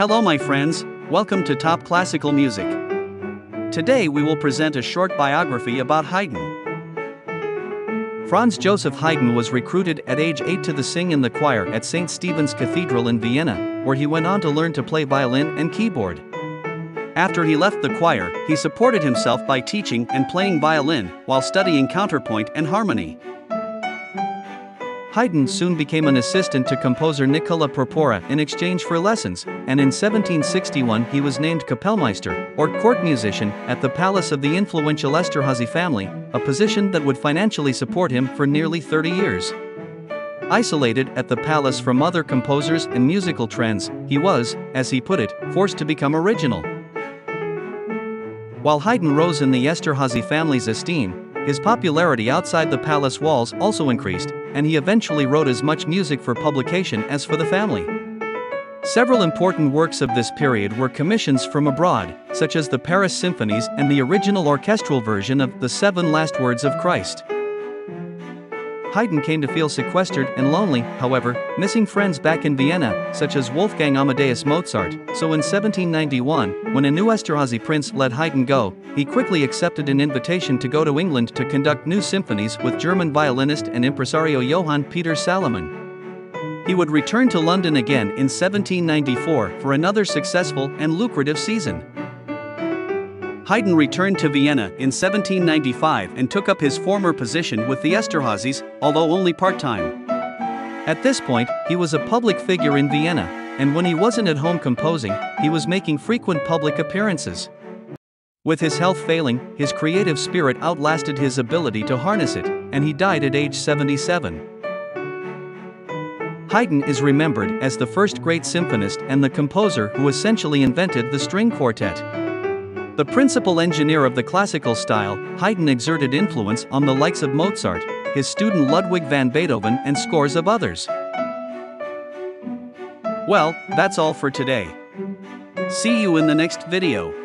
Hello, my friends, welcome to Top Classical Music. Today we will present a short biography about Haydn. Franz Joseph Haydn was recruited at age 8 to the sing in the choir at St. Stephen's Cathedral in Vienna, where he went on to learn to play violin and keyboard. After he left the choir, he supported himself by teaching and playing violin while studying counterpoint and harmony. Haydn soon became an assistant to composer Nicola Porpora in exchange for lessons, and in 1761 he was named Kapellmeister, or court musician, at the palace of the influential Esterhazy family, a position that would financially support him for nearly 30 years. Isolated at the palace from other composers and musical trends, he was, as he put it, forced to become original. While Haydn rose in the Esterhazy family's esteem, his popularity outside the palace walls also increased, and he eventually wrote as much music for publication as for the family. Several important works of this period were commissions from abroad, such as the Paris Symphonies and the original orchestral version of The Seven Last Words of Christ. Haydn came to feel sequestered and lonely, however, missing friends back in Vienna, such as Wolfgang Amadeus Mozart. So in 1791, when a new Esterhazy prince let Haydn go, he quickly accepted an invitation to go to England to conduct new symphonies with German violinist and impresario Johann Peter Salomon. He would return to London again in 1794 for another successful and lucrative season. Haydn returned to Vienna in 1795 and took up his former position with the Esterhazys, although only part time. At this point, he was a public figure in Vienna, and when he wasn't at home composing, he was making frequent public appearances. With his health failing, his creative spirit outlasted his ability to harness it, and he died at age 77. Haydn is remembered as the first great symphonist and the composer who essentially invented the string quartet. The principal engineer of the classical style, Haydn exerted influence on the likes of Mozart, his student Ludwig van Beethoven, and scores of others. Well, that's all for today. See you in the next video.